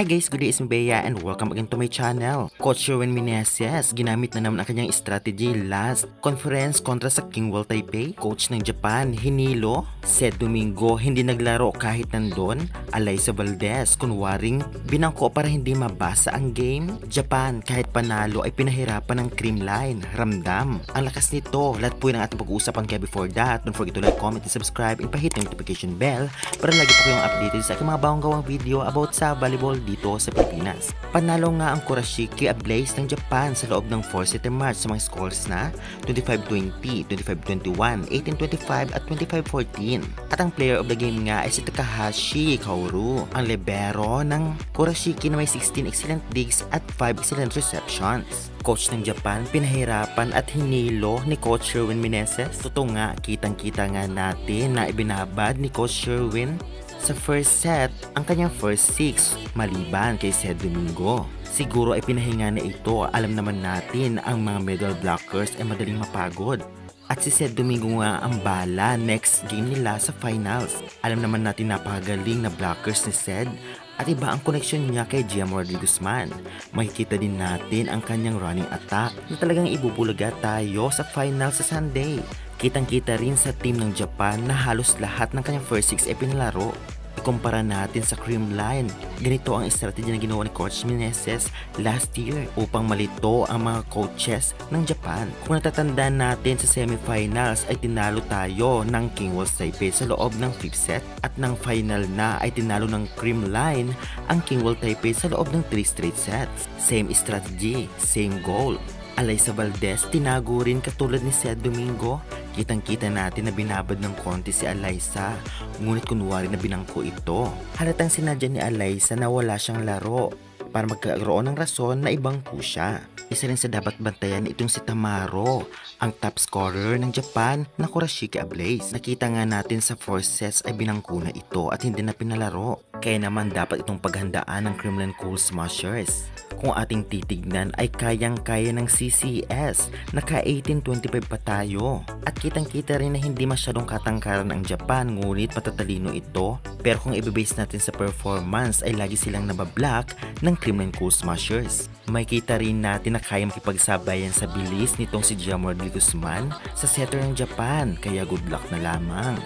Hi guys, good day, me Bea and welcome again to my channel. Coach Sherwin Meneses, ginamit na naman ang kanyang strategy last conference kontra sa Kingwell Taipei. Coach ng Japan, Hinilo, Sed Domingo, hindi naglaro kahit nandun. Alaysa Valdez, kunwaring binangko para hindi mabasa ang game. Japan, kahit panalo ay pinahirapan ng creamline. Ramdam, ang lakas nito. Lahat po yun ang ating pag-uusapan kaya before that, don't forget to like, comment, and subscribe and pahit yung notification bell para lagi po kayong updated sa aking mga bagong gawang video about sa volleyball dito sa Pilipinas. Panalo nga ang Kurashiki Ablaze ng Japan sa loob ng 4-set match sa mga scores na 25-20, 25-21, 18-25 at 25-14. At ang player of the game nga ay si Takahashi Kaoru, ang libero ng Kurashiki na may 16 excellent digs at 5 excellent receptions. Coach ng Japan, pinahirapan at hinilo ni Coach Sherwin Meneses. Totoo nga, kitang-kita nga natin na ibinabad ni Coach Sherwin sa first set ang kanyang first six maliban kay Sed Domingo. Siguro ay pinahinga na ito, alam naman natin ang mga middle blockers ay madaling mapagod. At si Sed Domingo nga ang bala next game nila sa finals. Alam naman natin napakagaling na blockers ni Sed at iba ang connection niya kay Gemma Rodriguez man. Makikita din natin ang kanyang running attack na talagang ibubulaga tayo sa final sa Sunday. Kitang-kita rin sa team ng Japan na halos lahat ng kanyang first six ay pinalaro. Ikumpara natin sa Creamline. Ganito ang estratedya na ginawa ni Coach Meneses last year upang malito ang mga coaches ng Japan. Kung natatandaan natin sa semifinals ay tinalo tayo ng King Wolves Taipei sa loob ng 5th set at ng final na ay tinalo ng Creamline ang King Wolves Taipei sa loob ng 3 straight sets. Same strategy, same goal. Alaysa Valdez, tinago rin katulad ni Sed Domingo. Kitang-kita natin na binabad ng konti si Alaysa, ngunit kunwari na binangko ito. Halatang sinadya ni Alaysa na wala siyang laro para magkaroon ng rason na ibangko siya. Isa rin sa dapat bantayan itong si Tamaro, ang top scorer ng Japan na Kurashiki Ablaze. Nakita nga natin sa 4 sets ay binangko na ito at hindi na pinalaro. Kaya naman dapat itong paghandaan ng Kremlin Cool Smashers. Kung ating titignan ay kayang-kaya ng CCS, naka 18-25 pa tayo. At kitang-kita rin na hindi masyadong katangkaran ang Japan ngunit patatalino ito. Pero kung ibibase natin sa performance ay lagi silang nabablock ng Kremlin Cool Smashers. May kita rin natin na kaya makipagsabayan sa bilis nitong si Jamor Guzman sa setter ng Japan kaya good luck na lamang.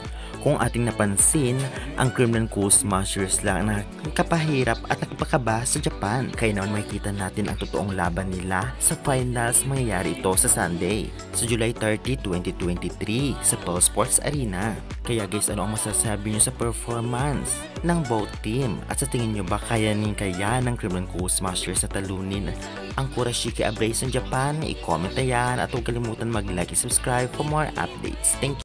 Kung ating napansin, ang Kremlin Cool Smashers lang na kapahirap at nakapakaba sa Japan. Kaya naman makikita natin ang totoong laban nila sa finals mangyayari ito sa Sunday sa July 30, 2023 sa Pearl Sports Arena. Kaya guys, ano ang masasabi nyo sa performance ng both team? At sa tingin nyo ba kayanin kaya ng Kremlin Cool Smashers sa talunin ang Kurashiki Abrase ng Japan? I-comment na yan at huwag kalimutan mag-like and subscribe for more updates. Thank you!